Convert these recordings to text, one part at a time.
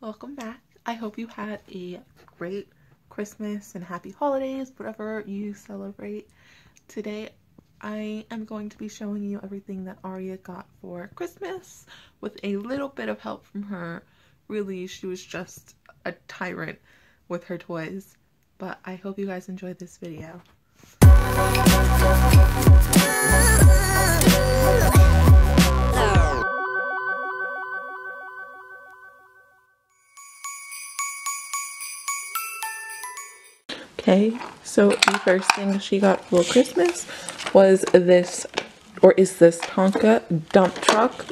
welcome back. I hope you had a great Christmas and happy holidays, whatever you celebrate. Today, I am going to be showing you everything that Aria got for Christmas with a little bit of help from her. Really, she was just a tyrant with her toys, but I hope you guys enjoyed this video. Okay, so the first thing she got for Christmas was this, or is this Tonka dump truck.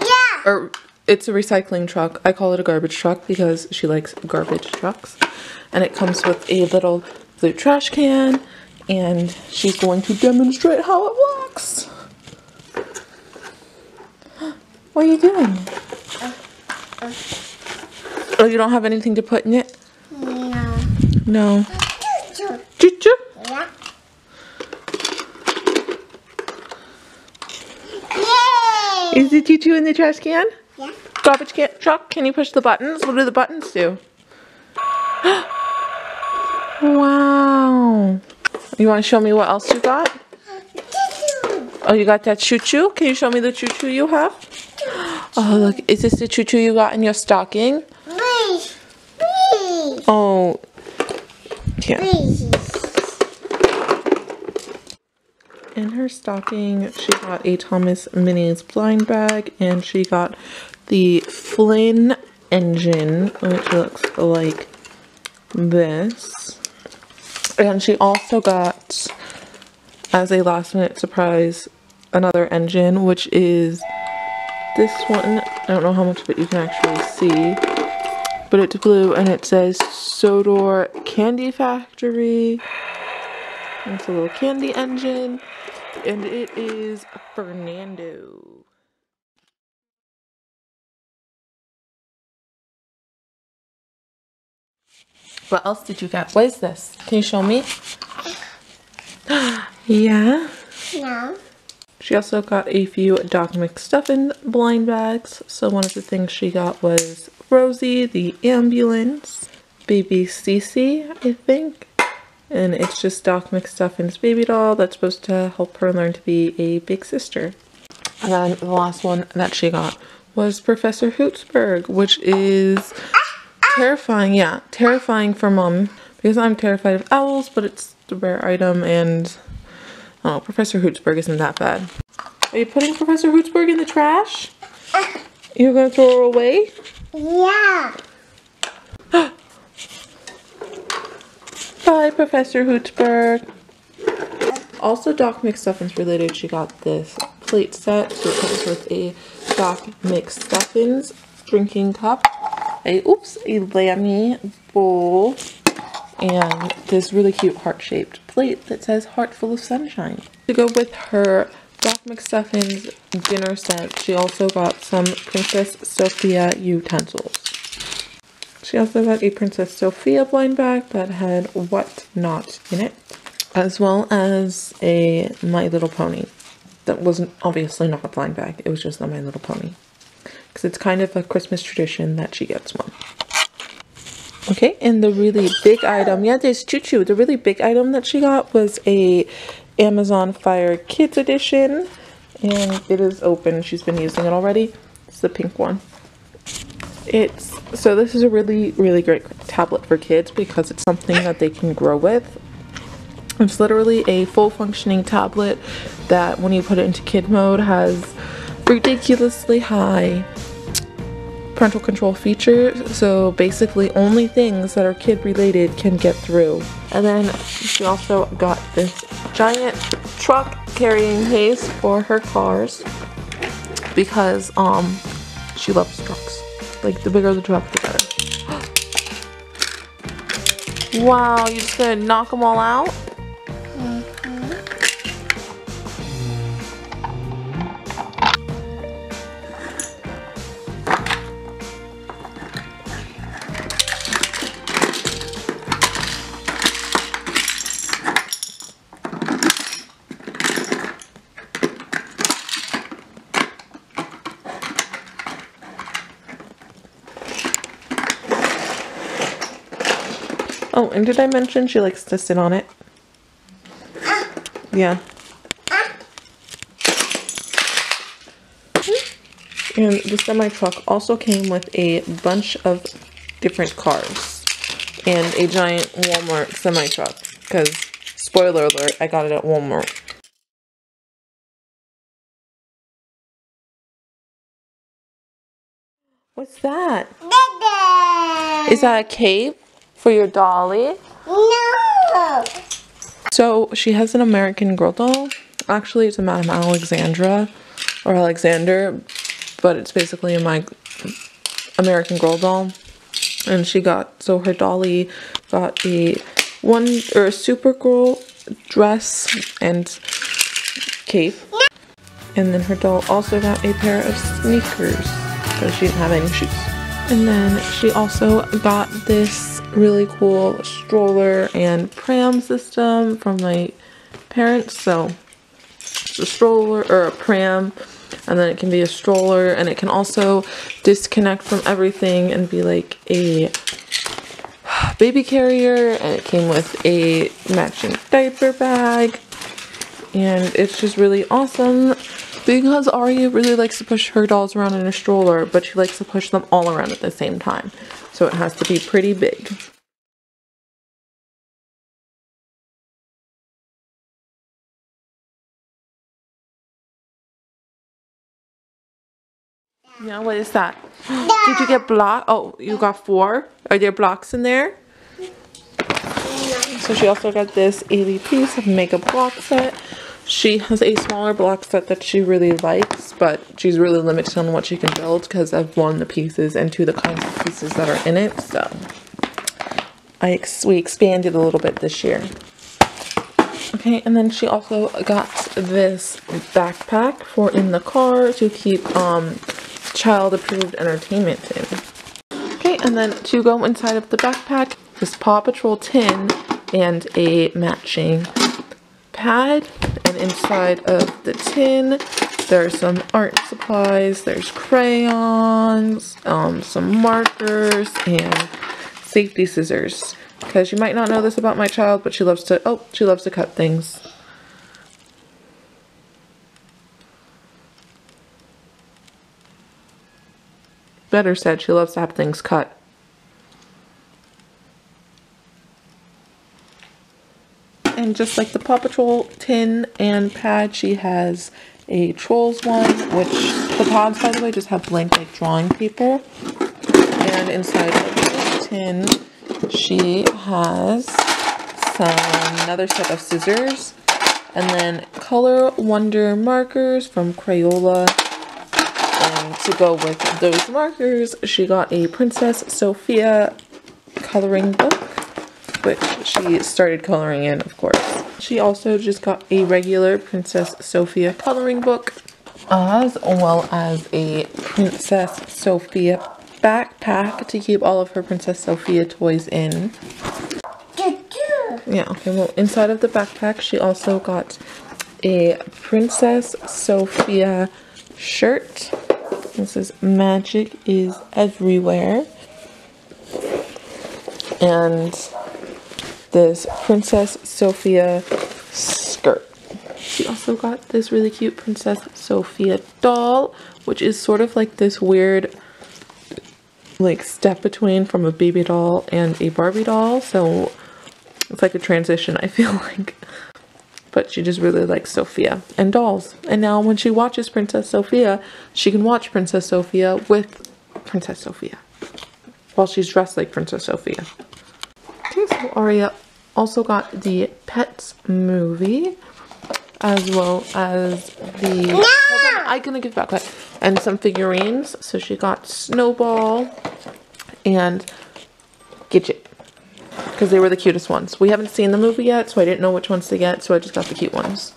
Yeah. Or it's a recycling truck. I call it a garbage truck because she likes garbage trucks. And it comes with a little blue trash can. And she's going to demonstrate how it works. What are you doing? Uh, uh. Oh, you don't have anything to put in it? No. No. Choo-choo. Choo choo. Yeah. Yay! Is the choo choo in the trash can? Yeah. Garbage can truck? Can you push the buttons? What do the buttons do? wow. You want to show me what else you got? Choo-choo. Oh, you got that choo choo? Can you show me the choo choo you have? Oh, look. Is this the choo choo you got in your stocking? Please. Please. Oh. In her stocking, she got a Thomas Minis blind bag and she got the Flynn engine, which looks like this. And she also got, as a last minute surprise, another engine, which is this one. I don't know how much of it you can actually see, but it's blue and it says Sodor Candy Factory. It's a little candy engine, and it is Fernando. What else did you get? What is this? Can you show me? yeah. No. She also got a few Doc McStuffin blind bags. So one of the things she got was Rosie, the ambulance, baby Cece, I think. And it's just Doc McStuffin's baby doll that's supposed to help her learn to be a big sister. And then the last one that she got was Professor Hootsburg, which is terrifying. Yeah, terrifying for mom because I'm terrified of owls, but it's the rare item and oh, Professor Hootsburg isn't that bad. Are you putting Professor Hootsburg in the trash? You're gonna throw her away? Yeah. Bye, Professor Hootsburg. Also, Doc McStuffins related, she got this plate set. So it comes with a Doc McStuffins drinking cup, a oops, a Lambie bowl, and this really cute heart-shaped plate that says "Heart full of sunshine." To go with her Doc McStuffins dinner set, she also got some Princess Sofia utensils. She also got a Princess Sofia blind bag that had what not in it, as well as a My Little Pony. That wasn't obviously not a blind bag, it was just a My Little Pony. Because it's kind of a Christmas tradition that she gets one. Okay, and the really big item, yeah, there's Choo Choo. The really big item that she got was a Amazon Fire Kids Edition, and it is open. She's been using it already. It's the pink one. It's so this is a really really great tablet for kids because it's something that they can grow with. It's literally a full functioning tablet that when you put it into kid mode has ridiculously high parental control features. So basically only things that are kid related can get through. And then she also got this giant truck carrying case for her cars because um she loves trucks. Like the bigger the truck, the better. wow, you just gonna knock them all out? Oh, and did I mention she likes to sit on it? Yeah. And the semi truck also came with a bunch of different cars and a giant Walmart semi truck. Because, spoiler alert, I got it at Walmart. What's that? Is that a cave for your dolly? No. So she has an American Girl doll. Actually, it's a Madame Alexandra or Alexander, but it's basically a my American Girl doll. And she got so her dolly got a one or a Supergirl dress and cape, and then her doll also got a pair of sneakers because she didn't have any shoes. And then she also got this really cool stroller and pram system from my parents. So it's a stroller or a pram, and then it can be a stroller, and it can also disconnect from everything and be like a baby carrier. And it came with a matching diaper bag, and it's just really awesome because Aria really likes to push her dolls around in a stroller, but she likes to push them all around at the same time. So it has to be pretty big. Yeah, what is that? Did you get block? Oh, you got four? Are there blocks in there? So she also got this 80 piece Mega Blok set. She has a smaller block set that she really likes, but she's really limited on what she can build because of one, the pieces, and two, the kinds of pieces that are in it. So I ex we expanded a little bit this year. Okay, and then she also got this backpack for in the car to keep um, child approved entertainment in. Okay, and then to go inside of the backpack, this Paw Patrol tin and a matching pad. And inside of the tin, there's some art supplies, there's crayons, um, some markers, and safety scissors. Because you might not know this about my child, but she loves to, oh, she loves to cut things. Better said, she loves to have things cut. And just like the Paw Patrol tin and pad, she has a Trolls one, which the pods, by the way, just have blank like drawing paper. And inside of this tin, she has some another set of scissors. And then color wonder markers from crayola. And to go with those markers she got a princess sofia coloring book which she started coloring in of course she also just got a regular princess sofia coloring book as well as a princess sofia backpack to keep all of her princess sofia toys in yeah, okay, well, inside of the backpack, she also got a Princess Sofia shirt. This says magic is everywhere. And this Princess Sofia skirt. She also got this really cute Princess Sofia doll, which is sort of like this weird like step between from a baby doll and a Barbie doll. So it's like a transition, I feel like. But she just really likes Sofia and dolls. And now when she watches Princess Sofia, she can watch Princess Sofia with Princess Sofia. While she's dressed like Princess Sofia. Okay, so Aria also got the Pets movie. As well as the... No! On, I'm gonna give back. that And some figurines. So she got Snowball and Gidget because they were the cutest ones. We haven't seen the movie yet, so I didn't know which ones to get, so I just got the cute ones.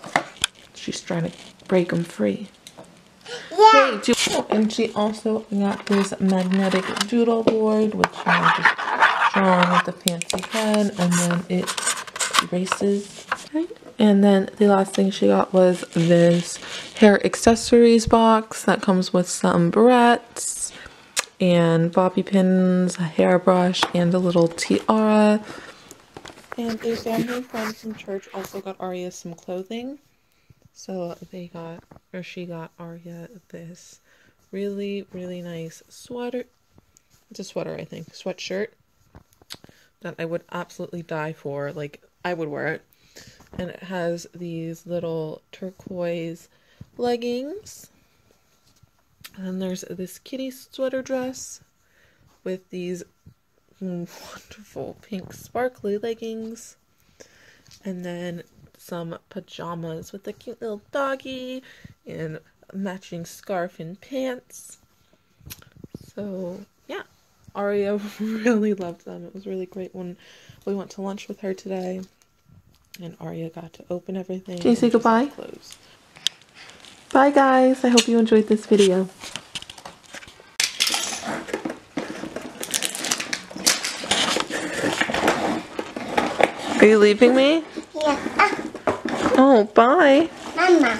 She's trying to break them free. Yeah. Hey, and she also got this magnetic doodle board, which know, just drawn with the fancy pen, and then it erases. Right? And then the last thing she got was this hair accessories box that comes with some barrettes and bobby pins, a hairbrush, and a little tiara. And a family friend from church also got Aria some clothing. So they got, or she got Aria this really, really nice sweater. It's a sweater, I think. Sweatshirt that I would absolutely die for. Like, I would wear it. And it has these little turquoise leggings. And there's this kitty sweater dress with these wonderful pink sparkly leggings. And then some pajamas with a cute little doggy and matching scarf and pants. So. Aria really loved them. It was really great when we went to lunch with her today. And Aria got to open everything. Can you say goodbye? close. Bye guys. I hope you enjoyed this video. Are you leaving me? Yeah. Ah, Oh, bye. Mama. Mom.